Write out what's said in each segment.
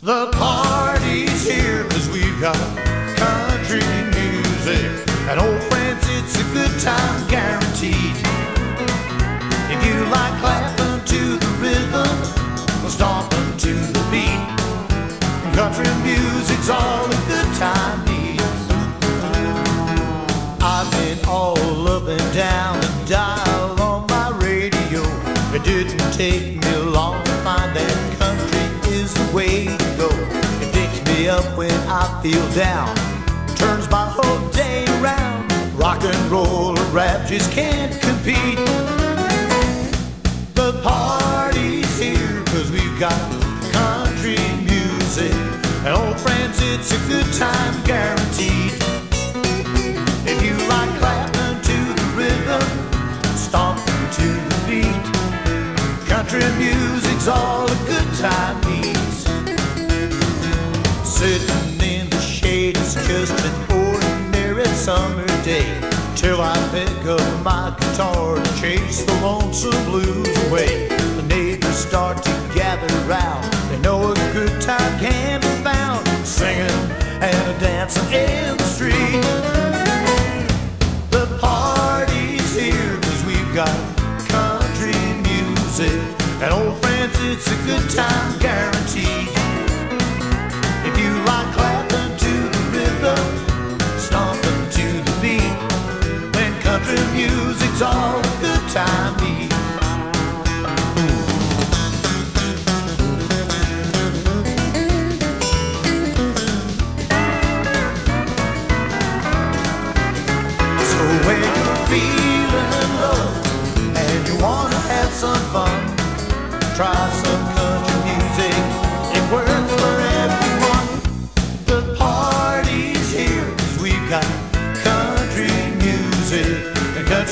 The party's here cause we've got country music. And old friends, it's a good time guaranteed. If you like clapping to the rhythm, we'll stomp stomping to the beat, country music's all a good time needs. I've been all up and down the dial on my radio. It didn't take me long up when I feel down, turns my whole day around. Rock and roll or rap just can't compete. The party's here cause we've got country music. And old friends, it's a good time guaranteed. Summer day. Till I pick up my guitar to chase the lonesome blues away. The neighbors start to gather round. They know a good time can be found. Singing and dancing in the street. The party's here cause we've got country music. And old friends, it's a good time guaranteed.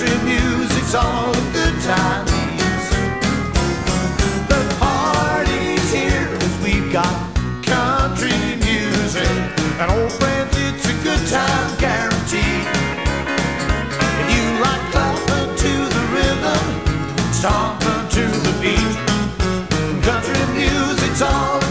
country music's all the good times. The party's here cause we've got country music. And old friends, it's a good time guaranteed. If you like clapping to the rhythm, stomping to the beat, country music's all